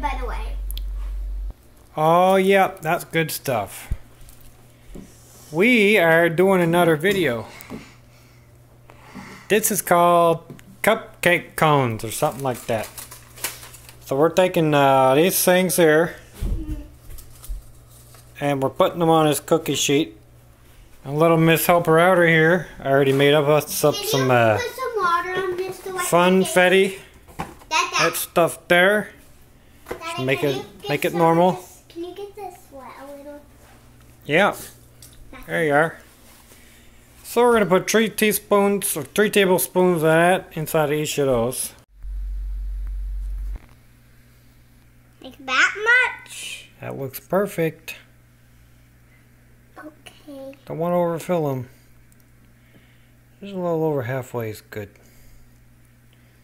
by the way. Oh, yeah, that's good stuff. We are doing another video. This is called cupcake cones or something like that. So we're taking uh, these things here and we're putting them on this cookie sheet. A little Miss Helper Outer here I already made up us up some uh, some water on this so funfetti. That, that, That stuff there. Daddy, make it- make it normal. this- Can you get this wet a little? Yeah, there you are. So we're gonna put three teaspoons or three tablespoons of that inside of each of those. Like that much? That looks perfect. Okay. Don't want to overfill them. Just a little over halfway is good.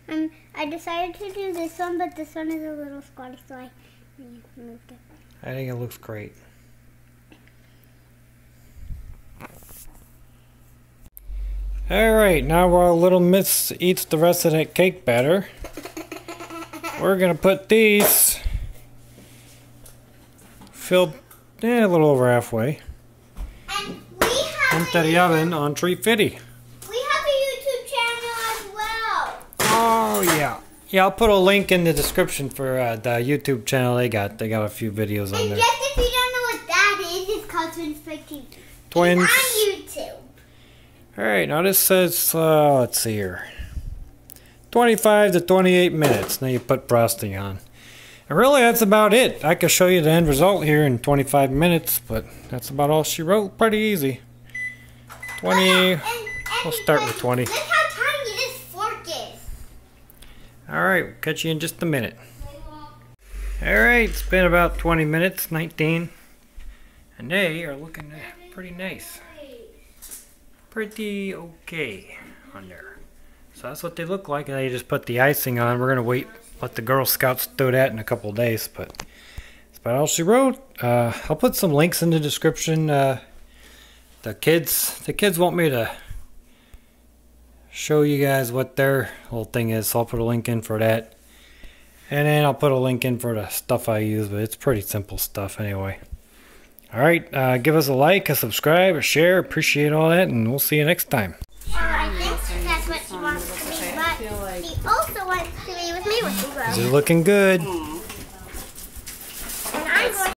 Um, I decided to do this one, but this one is a little squatty, so I moved it. I think it looks great. Alright, now while little miss eats the rest of that cake batter, we're gonna put these filled eh, a little over halfway And we have into the oven on 350. we have a YouTube channel as well. Oh yeah. I'll put a link in the description for uh, the YouTube channel they got. They got a few videos on And there. just if you don't know what that is, it's called Twins. Twins. It's on YouTube. Alright, now this says, uh, let's see here. 25 to 28 minutes. Now you put frosting on. And really, that's about it. I could show you the end result here in 25 minutes, but that's about all she wrote. Pretty easy. 20. And, and we'll start with look- 20. Look how tiny this fork is. Alright, catch you in just a minute. Alright, it's been about 20 minutes, 19. And they are looking pretty nice. Pretty okay on there. So that's what they look like. And they just put the icing on. We're going to wait, let the Girl Scouts do that in a couple days. But that's about all she wrote. Uh, I'll put some links in the description. Uh, the kids, the kids want me to show you guys what their whole thing is. So I'll put a link in for that. And then I'll put a link in for the stuff I use, but it's pretty simple stuff anyway. Alright, uh, give us a like, a subscribe, a share. Appreciate all that, and we'll see you next time. Well, I think that's what she wants to be, but she also wants to be with me when she grows. This is looking good.